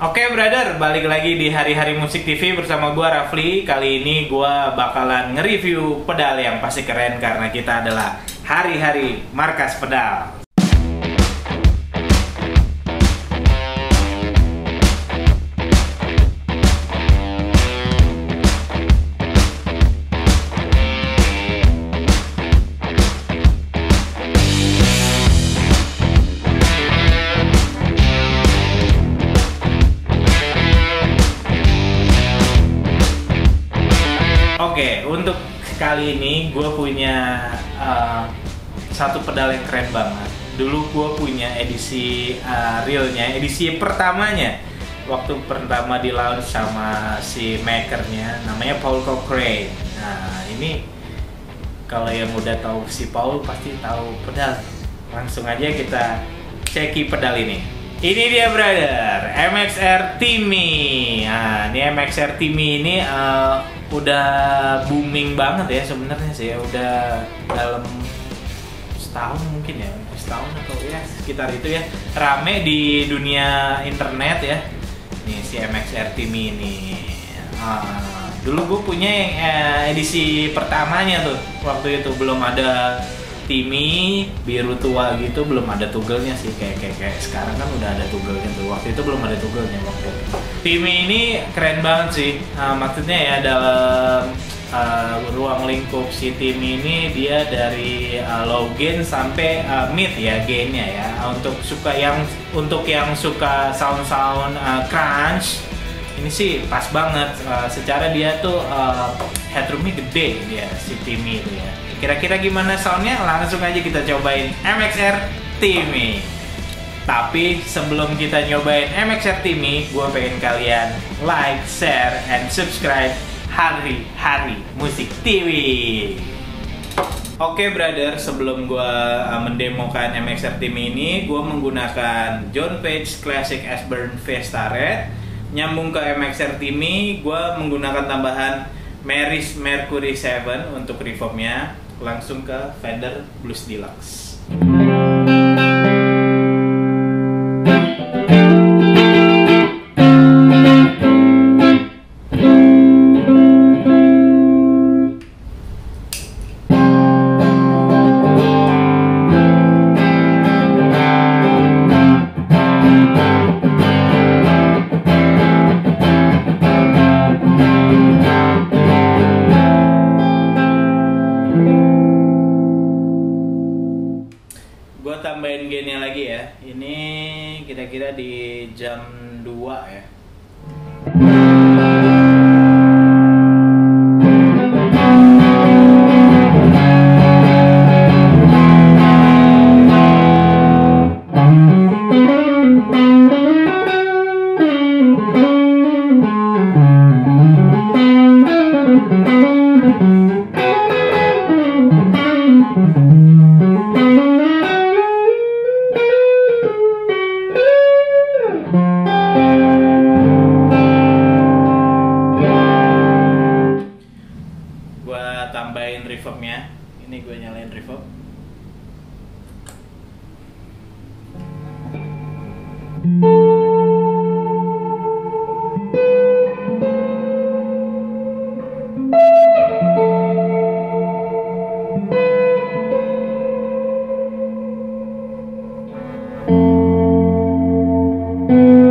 Oke brother, balik lagi di Hari-Hari Musik TV bersama gua Rafli. Kali ini gua bakalan nge-review pedal yang pasti keren karena kita adalah Hari-Hari Markas Pedal. Kali ini gue punya uh, satu pedal yang keren banget. Dulu gue punya edisi uh, realnya, edisi pertamanya. Waktu pertama di launch sama si makernya, namanya Paul Cochrane. Nah ini kalau yang udah tahu si Paul pasti tahu pedal. Langsung aja kita ceki pedal ini. Ini dia brother, MXR Timmy. Nah, ini MXR Timmy ini uh, udah booming banget ya sebenarnya sih. Udah dalam setahun mungkin ya, setahun atau ya sekitar itu ya. Rame di dunia internet ya. Nih si MXR Timmy ini. Uh, dulu gue punya yang uh, edisi pertamanya tuh. Waktu itu belum ada Timmy biru tua gitu belum ada tugelnya sih. Kayak kayak kayak sekarang kan udah ada tugelnya tuh. Waktu itu belum ada tugelnya waktu. Timmy ini keren banget sih. Nah, maksudnya ya dalam uh, ruang lingkup si Timmy ini dia dari uh, low gain sampai uh, mid ya gainnya ya. Untuk suka yang untuk yang suka sound sound uh, crunch ini sih pas banget uh, secara dia tuh uh, headroomnya gede dia si Timmy itu ya Kira-kira gimana soundnya? Langsung aja kita cobain MXR Timmy. Tapi sebelum kita nyobain MXR Timmy, gue pengen kalian like, share, and subscribe Hari-Hari Musik TV. Oke okay, brother, sebelum gue mendemokan MXR Timmy ini, gue menggunakan John Page Classic Ashburn Vesta Red. Nyambung ke MXR Timmy, gue menggunakan tambahan Meris Mercury 7 untuk reformnya langsung ke Fender Blues Deluxe. Jam 2 ya ini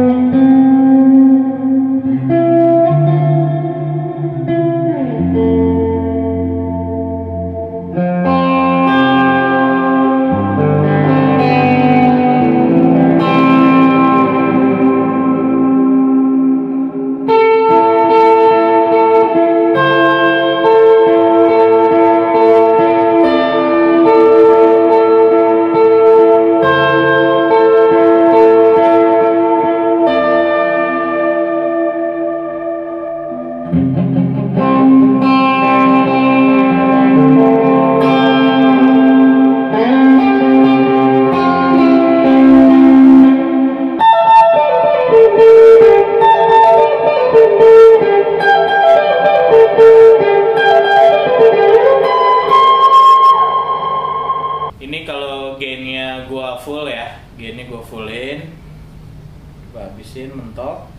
ini gue fullin gue habisin mentok.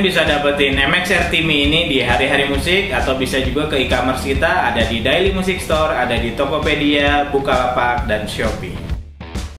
Kalian bisa dapetin MXR TV ini di hari-hari musik atau bisa juga ke e-commerce kita ada di Daily Music Store, ada di Tokopedia, Bukalapak, dan Shopee.